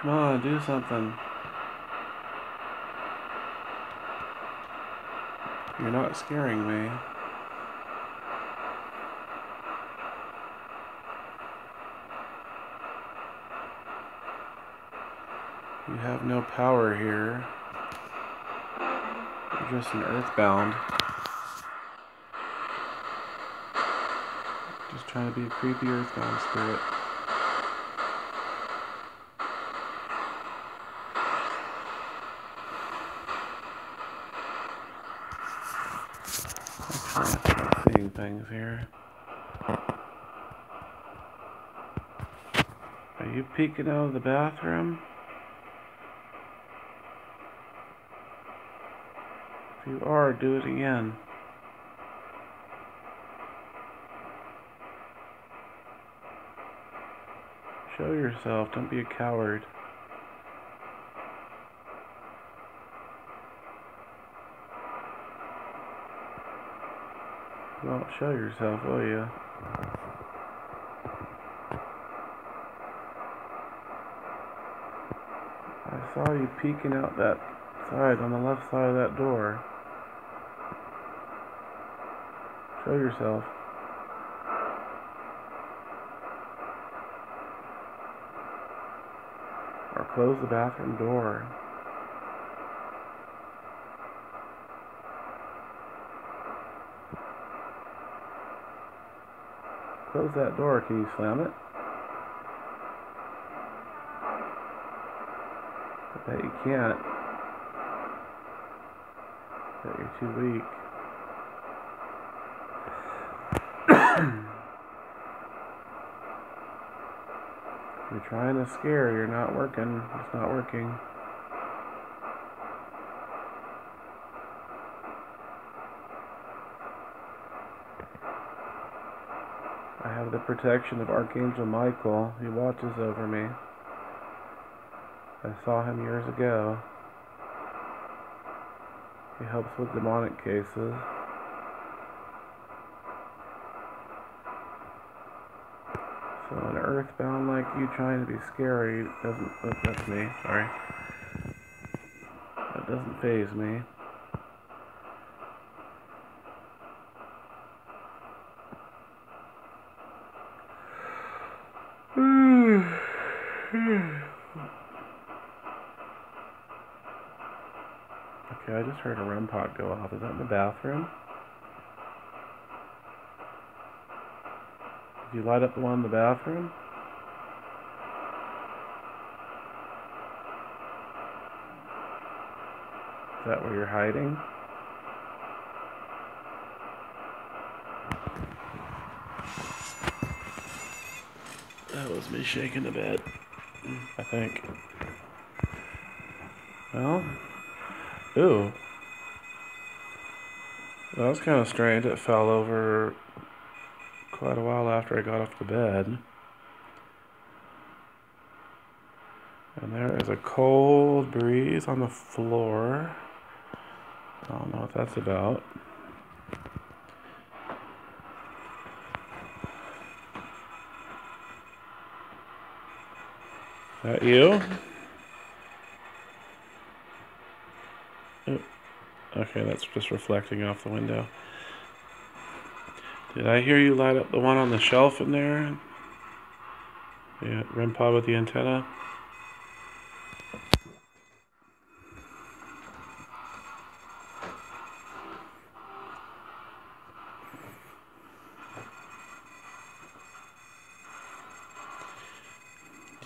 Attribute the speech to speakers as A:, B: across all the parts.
A: Come on, do something. You're not scaring me. You have no power here. You're just an earthbound. Just trying to be a creepy earthbound spirit. Actually, I'm not seeing things here. Are you peeking out of the bathroom? If you are, do it again. Show yourself, don't be a coward. Won't show yourself, will you? I saw you peeking out that side, on the left side of that door. Show yourself. Or close the bathroom door. Close that door. Can you slam it? I bet you can't. Bet you're too weak. you're trying to scare, you're not working. It's not working. I have the protection of Archangel Michael. He watches over me. I saw him years ago. He helps with demonic cases. So an earthbound like you trying to be scary doesn't. Oh, that's me. Sorry. That doesn't faze me. Okay, I just heard a REM pod go off. Is that in the bathroom? Did you light up the one in the bathroom? Is that where you're hiding? That was me shaking the bed, I think. Well, ooh. That was kind of strange. It fell over quite a while after I got off the bed. And there is a cold breeze on the floor. I don't know what that's about. That you? Oh, Okay, that's just reflecting off the window. Did I hear you light up the one on the shelf in there? Yeah, REM pod with the antenna.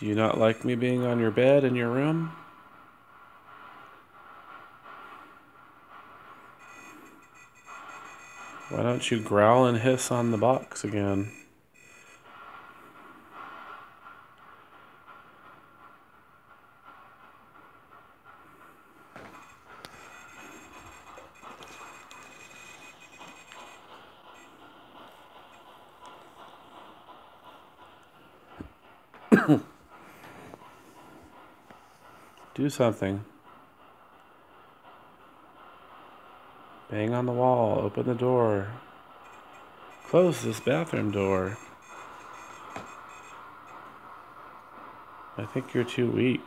A: Do you not like me being on your bed in your room? Why don't you growl and hiss on the box again? Do something. Bang on the wall, open the door. Close this bathroom door. I think you're too weak.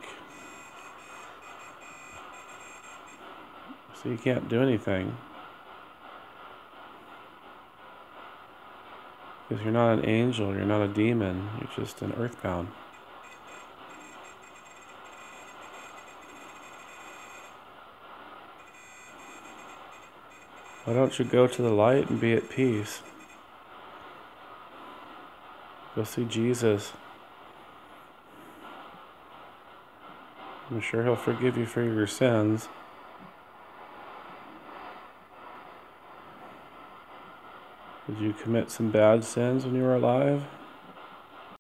A: So you can't do anything. Because you're not an angel, you're not a demon, you're just an earthbound. Why don't you go to the light and be at peace? Go see Jesus. I'm sure he'll forgive you for your sins. Did you commit some bad sins when you were alive?